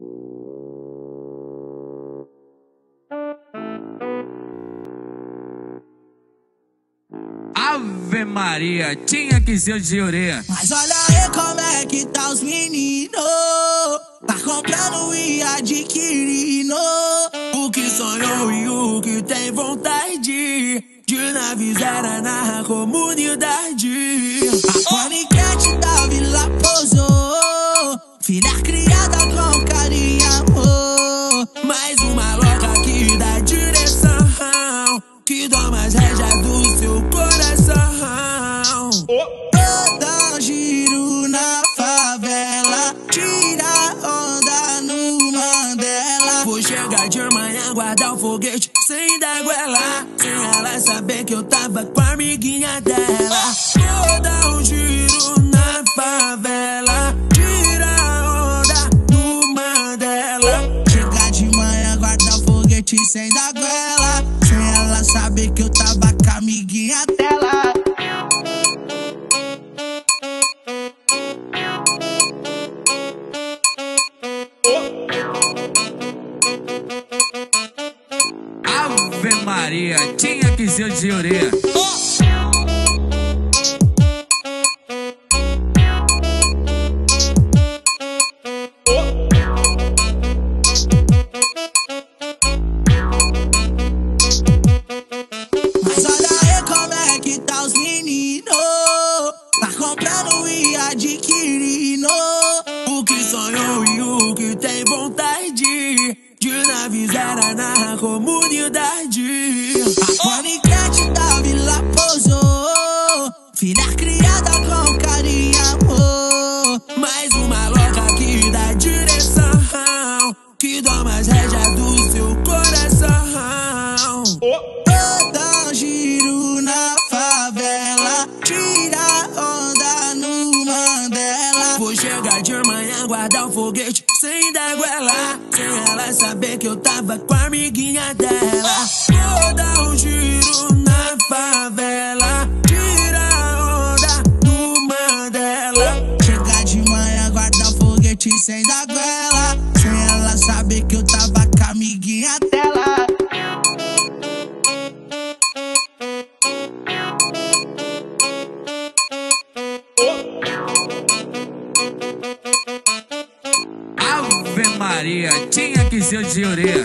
Ave Maria, tinha que ser de orelha. Mas olha aí como é que tá os meninos. Tá comprando e adquirindo. O que sonhou e o que tem vontade de navegar na comunidade. A paniquete da Vila Pousou. Filha criada Vou dar um giro na favela. Tira onda no Mandela. Vou chegar de manhã, guardar o foguete sem dar goela. Sem ela saber que eu tava com a amiguinha dela. Vou dar um giro na favela. Tira onda no Mandela. Chegar de manhã, guardar o foguete sem dar goela. Maria, tinha que ser de orelha. Mas olha aí como é que tá os meninos. Tá comprando e adquirindo. O que sonhou e o que tem vontade de navegar na comunidade. Guardar o foguete sem dar goela. Sem ela saber que eu tava com a amiguinha dela. Vou dar um giro na favela. Tira onda no Mandela. Chegar de manhã, guardar o foguete sem dar goela. Maria, tinha que ser de orelha.